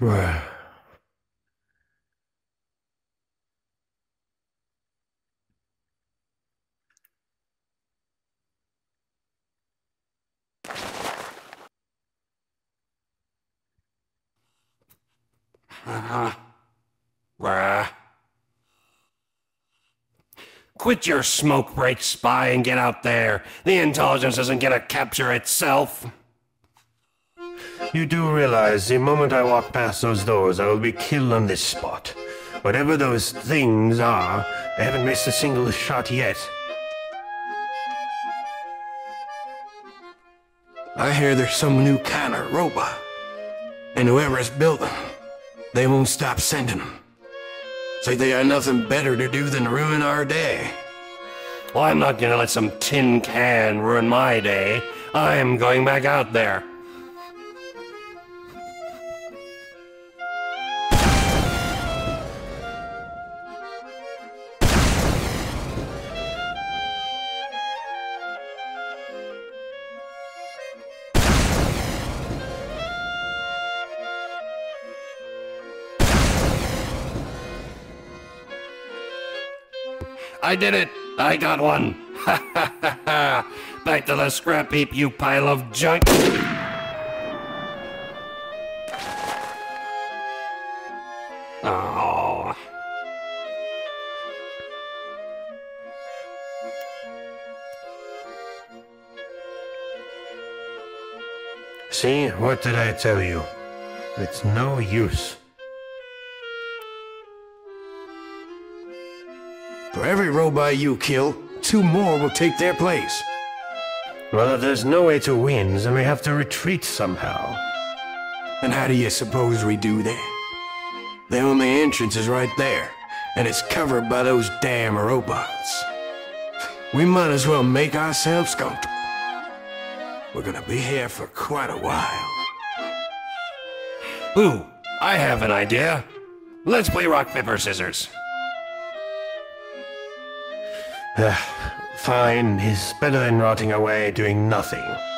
Quit your smoke break, spy, and get out there. The intelligence isn't gonna capture itself. You do realize the moment I walk past those doors, I will be killed on this spot. Whatever those things are, they haven't missed a single shot yet. I hear there's some new kind of robot. And whoever's built them, they won't stop sending them. Say they got nothing better to do than ruin our day. Well, I'm not gonna let some tin can ruin my day. I'm going back out there. I did it! I got one! Ha ha ha ha! Back to the scrap heap, you pile of junk! Oh. See, what did I tell you? It's no use. For every robot you kill, two more will take their place. Well, if there's no way to win, then we have to retreat somehow. And how do you suppose we do that? The only entrance is right there, and it's covered by those damn robots. We might as well make ourselves comfortable. We're gonna be here for quite a while. Ooh, I have an idea. Let's play rock, paper, scissors. Fine, is better than rotting away doing nothing.